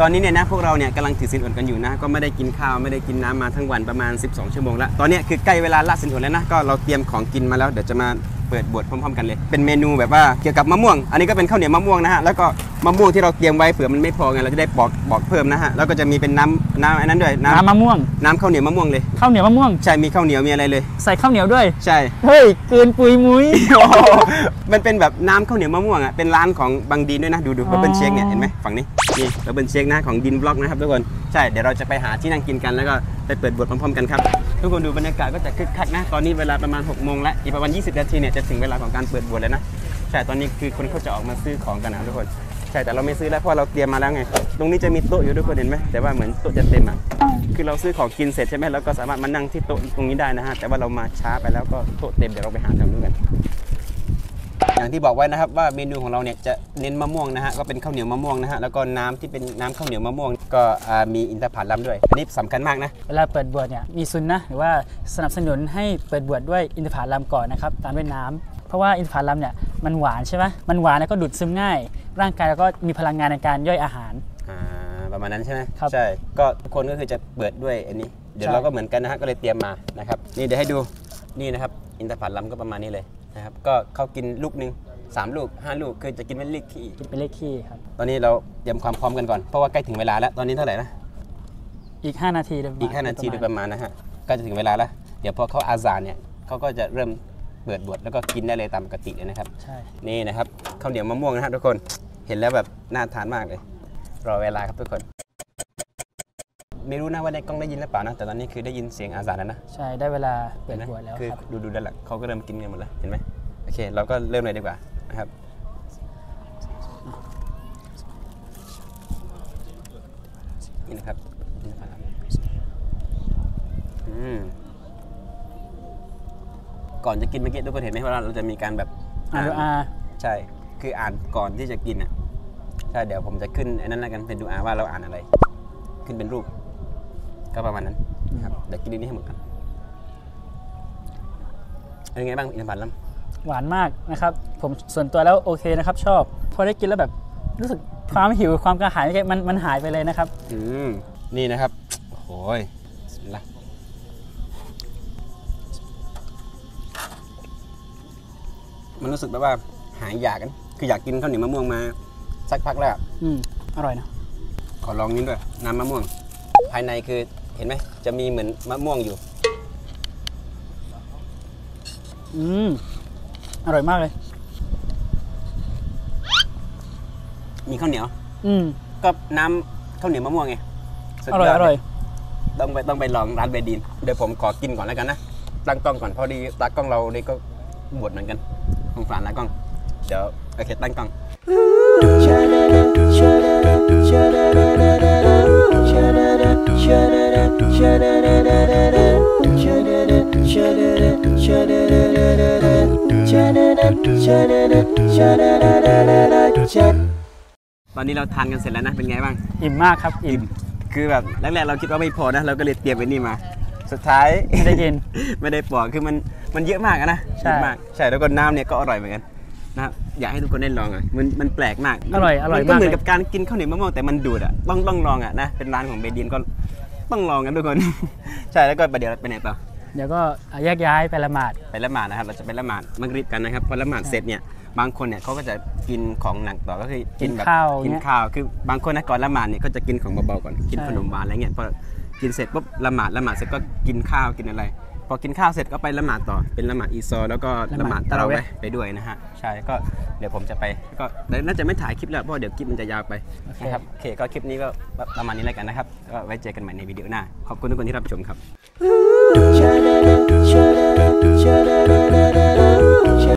ตอนนี้เนี่ยนะพวกเราเนี่ยกำลังถือศีลอดกันอยู่นะ ก็ไม่ได้กินข้าวไม่ได้กินน้ำมาทั้งวันประมาณ 12 ชั่วโมงแล้ว ตอนเนี้ยคือใกล้เวลาละศีลอดแล้วนะ ก็เราเตรียมของกินมาแล้วเดี๋ยวจะมาเปิดบวชพร้อมๆกันเลย เป็นเมนูแบบว่าเกี่ยวกับมะม่วง อันนี้ก็เป็นข้าวเหนียวมะม่วงนะฮะ แล้วก็มะม่วงที่เราเตรียมไว้เผื่อมันไม่พอไงเราจะได้บอกบอกเพิ่มนะฮะ แล้วก็จะมีเป็นน้ำน้ำอันนั้นด้วยน้น้ำมะม่วงำน้ำข้าวเหนียวมะม่วงเลย ข้าวเหนียวมะม่วง ใช่ มีข้าวเหนียวมีอะไรเลย ใส่ข้าวเหนียวด้วย ใช่ เฮ้ย เกินปุยมุ้ยโอ้โหมันเป็นแบบน้ำข้าวเหนียวมะม่วงอะ เป็นร้านของบังดีนด้วยนะ ดูดูอ๋อเราเบิลเชคเนี่ย เห็นไหมฝั่งนี้ นี่เราเบิลเชคนะของดีน Vlog นะครับทุกคนใช่เดี๋ยวเราจะไปหาที่นั่งกินกันแล้วก็ไปเปิดบวชพร้อมๆกันครับทุกคนดูบรรยากาศก็จะคึกคักนะตอนนี้เวลาประมาณ6โมงแล้วอีกประมาณ 20 นาทีเนี่ยจะถึงเวลาของการเปิดบวชแล้วนะใช่ตอนนี้คือคนเขาจะออกมาซื้อของกันนะทุกคนใช่แต่เราไม่ซื้อแล้วเพราะเราเตรียมมาแล้วไง ตรงนี้จะมีโต๊ะอยู่ทุกคนเห็นไหมแต่ว่าเหมือนโต๊ะจะเต็มอะคือเราซื้อของกินเสร็จใช่ไหมเราก็สามารถมานั่งที่โต๊ะตรงนี้ได้นะฮะแต่ว่าเรามาช้าไปแล้วก็โต๊ะเต็มเดี๋ยวเราไปหาทางนู้นกัน อย่างที่บอกไว้นะครับว่าเมนูของเราเนี่ยจะเน้นมะม่วงนะฮะก็เป็นข้าวเหนียวมะม่วงนะฮะแล้วก็น้ำที่เป็นน้ำข้าวเหนียวมะม่วง ก็อ่ามีอินทผลัมด้วยอันนี้สำคัญมากนะเวลาเปิดบวชเนี่ยมีซุนนะหรือว่าสนับสนุนให้เปิดบวชด้วยอินทผลัมก่อนนะครับตามด้วยน้ำเพราะว่าอินทผลัมเนี่ยมันหวานใช่ไหมมันหวานแล้วก็ดูดซึมง่าย ร่างกายแล้วก็มีพลังงานในการย่อยอาหารอ่าประมาณนั้นใช่ไหมครับใช่ก็ทุกคนก็คือจะเปิดด้วยอันนี้ เดี๋ยวใช่เราก็เหมือนกันนะฮะก็เลยเตรียมมานะครับนี่เดี๋ยวให้ดูนี่นะครับอินทผลัมก็ประมาณนี้เลย นะครับก็เขากินลูกหนึ่งสามลูกห้าลูกคือจะกินเป็นลิกขี้กินเป็นเลขขี้ครับ ตอนนี้เราเตรียมความพร้อมกันก่อนเพราะว่าใกล้ถึงเวลาแล้วตอนนี้เท่าไหร่นะอีก 5 นาทีโดยประมณอีก5นาทีโดยประมาณนะฮะก็จะถึงเวลาแล้ว เดี๋ยวพอเขาอาซานเนี่ยเขาก็จะเริ่มเปิดบวชแล้วก็กินได้เลยตามปกติเลยนะครับใช่นี่นะครับข้าวเหนียวมะม่วงนะฮะทุกคนเห็นแล้วแบบน่าทานมากเลย รอเวลาครับทุกคน ไม่รู้นะว่าในกล้องได้ยินหรือเปล่านะ แต่ตอนนี้คือได้ยินเสียงอาซานแล้วนะ ใช่ ได้เวลาเปิเห็ดนไหมบวชแล้วคือครับ ดูดูด้านหลังเขาก็เริ่มกินกันหมดแล้ว เห็นไหมโอเค เราก็เริ่มเลยดีกว่านะครับ นี่นะครับนี่นะครับอืมก่อนจะกินเมื่อกี้ทุกคนเห็นไหมว่าเราจะมีการแบบอ่านดูอาใช่ คืออ่านก่อนที่จะกินอะ ใช่ เดี๋ยวผมจะขึ้นไอ้นั่นแล้วกันเป็นดูอาว่าเราอ่านอะไร ขึ้นเป็นรูป ก็ประมาณนั้นนะครับเดี๋ยวกินอันนี้ให้หมดกันเป็นไงบ้างอินทผลัมหวานมากนะครับ ผมส่วนตัวแล้วโอเคนะครับ ชอบพอได้กินแล้วแบบรู้สึกความหิวความกระหายมันมันหายไปเลยนะครับอืมนี่นะครับโอ้โหยบิสมิลลาห์มันรู้สึกแบบว่าหายอยากกัน คืออยากกินข้าวเหนียวมะม่วงมาสักพักแล้วอะอืมอร่อยนะ ขอลองนี้ด้วยน้ำมะม่วง ภายในคือ เห็นไหมจะมีเหมือนมะม่วงอยู่ อืม อร่อยมากเลย มีข้าวเหนียว อืม ก็น้ำข้าวเหนียวมะม่วงไงสุดอร่อยดอร่อย ต้องไปต้องไปลองร้านเบดิน เดี๋ยวผมขอกินก่อนแล้วกันนะตั้งกล้องก่อนเพอดีตากล้องเรานี่ก็บวชเหมือนกันสงสารตากล้อง เดี๋ยวโอเคตั้งกล้อง ตอนนี้เราทานกันเสร็จแล้วนะ เป็นไงบ้าง อิ่มมากครับ อิ่ม คือแบบแรกๆเราคิดว่าไม่พอนะ เราก็เลยเตรียมไว้นี่มา สุดท้ายไม่ได้กิน ไม่ได้ปอกคือมันมันเยอะมากนะใช่มาก ใช่ แล้วก็น้ำเนี่ยก็อร่อยเหมือนกันนะอยากให้ทุกคนได้ลองอะมันมันแปลกมาก อร่อย อร่อยมันก็มากเหมือนกับการกินข้าวเหนียวมะม่วงแต่มันดูดอะ ต้องต้องลองอะนะ เป็นร้านของเบดินก็ ต้องลองกันทุกคน ใช่แล้วก็ประเดี๋ยวไปไหนต่อเดี๋ยวก็แยกย้ายไปละหมาดไปละหมาดนะครับ เราจะไปละหมาดมักริบกันนะครับพอละหมาดเสร็จเนี่ยบางคนเนี่ยเขาก็จะกินของหนักต่อก็คือกินแบบกินข้าวกินเนี่ยข้าวคือบางคนนะก่อนละหมาดเนี่ยก็จะกินของเบาๆก่อนกินใช่ขนมหวานอะไรเงี้ยพอกินเสร็จปุ๊บละหมาดละหมาดเสร็จก็กินข้าวกินอะไร พอกินข้าวเสร็จก็ไปละหมาดต่อเป็นละหมาดอีซอร์แล้วก็ละหมาดตะเราะเวห์ไปด้วยนะฮะใช่ก็เดี๋ยวผมจะไปก็เดี๋ยวน่าจะไม่ถ่ายคลิปแล้วเพราะเดี๋ยวคลิปมันจะยาวไปนะครับโอเคก็คลิปนี้ก็ประมาณนี้แล้วกันนะครับก็ไว้เจอกันใหม่ในวิดีโอหน้าขอบคุณทุกคนที่รับชมครับ Cha-da-da, cha-da-da, cha-da-da-da-da.